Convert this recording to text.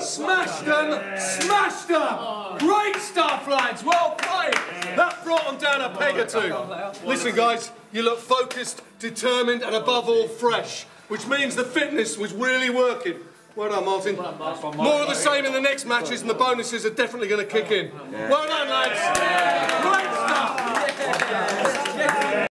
Smashed them! Smashed them! Great stuff, lads! Well played! That brought them down a peg or two. Listen, guys, you look focused, determined, and above all, fresh, which means the fitness was really working. Well done, Martin. More of the same in the next matches, and the bonuses are definitely going to kick in. Well done, lads.